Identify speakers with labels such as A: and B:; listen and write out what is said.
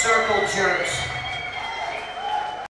A: Circle jerks.